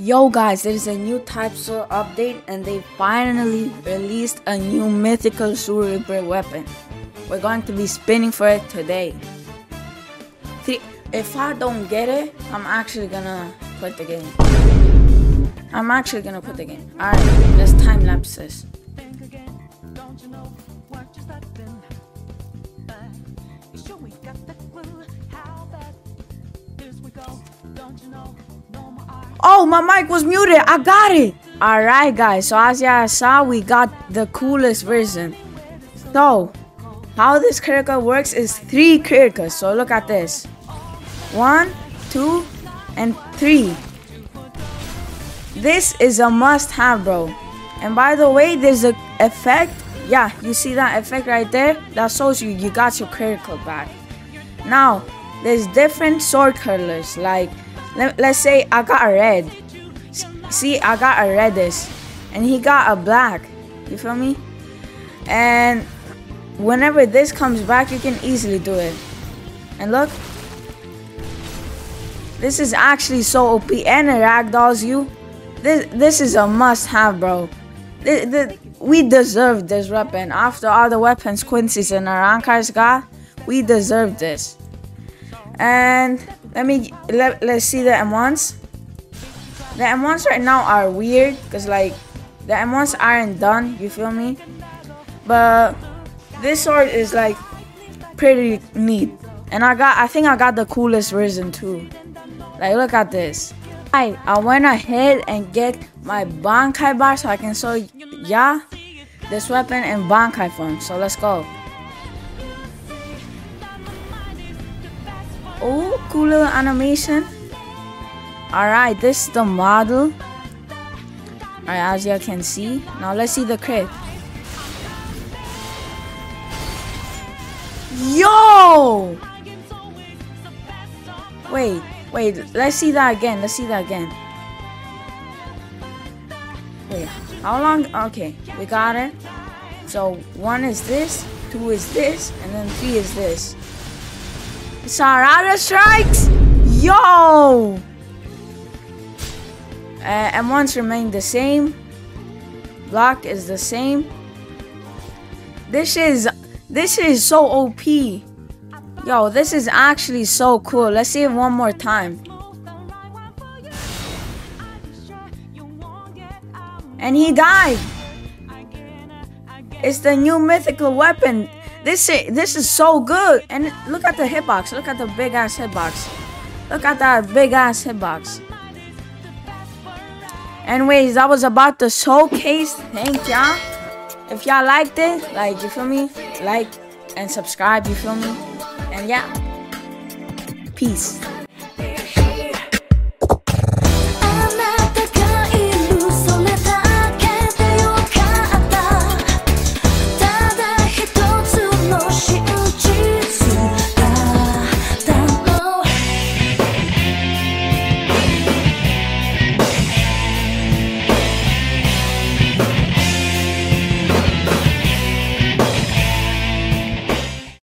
Yo guys, there's a new Type Soul update and they finally released a new mythical super weapon. We're going to be spinning for it today. See, if I don't get it, I'm actually gonna quit the game. I'm actually gonna quit the game. Alright, let's time lapse this. Oh, my mic was muted. I got it. All right, guys. So as y'all saw, we got the coolest version. So, how this critical works is three criticals. So look at this. One, two, and three. This is a must-have, bro. And by the way, there's a effect. Yeah, you see that effect right there? That shows you you got your critical back. Now, there's different sword colors like let, let's say I got a red. See, I got a reddish. And he got a black. You feel me? And whenever this comes back, you can easily do it. And look. This is actually so OP. And it ragdolls you. This, this is a must-have, bro. The, the, we deserve this weapon. After all the weapons Quincy's and Arrancar's got, we deserve this. And let me let, let's see the M1s. The M1s right now are weird because like the M1s aren't done, you feel me? But this sword is like pretty neat. And I got I think I got the coolest version too. Like look at this. I I went ahead and get my Bankai bar so I can show ya this weapon in Bankai form. So let's go. Oh, cooler animation. Alright, this is the model. Alright, as you can see. Now let's see the crit. Yo! Wait, wait, let's see that again. Let's see that again. Wait, how long? Okay, we got it. So one is this, two is this, and then three is this. Sarada strikes! Yo! Uh, M1s remain the same. Block is the same. This is this is so OP. Yo, this is actually so cool. Let's see it one more time. And he died. It's the new mythical weapon. This is, this is so good. And look at the hitbox. Look at the big ass hitbox. Look at that big ass hitbox. Anyways, that was about the showcase. Thank y'all. If y'all liked it, like, you feel me? Like and subscribe, you feel me? And yeah. Peace.